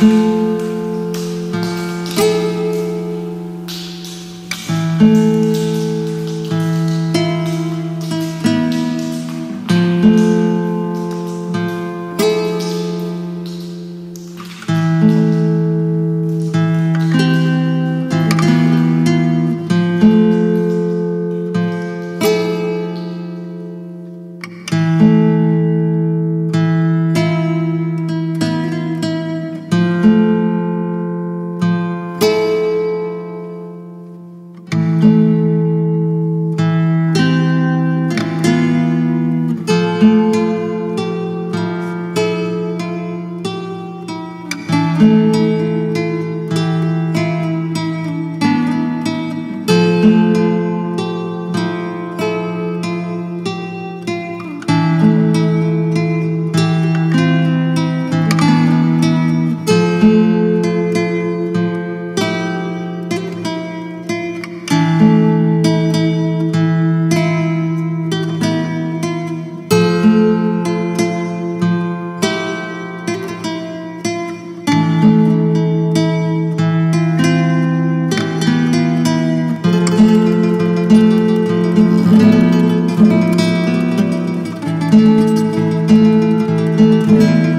thank you Música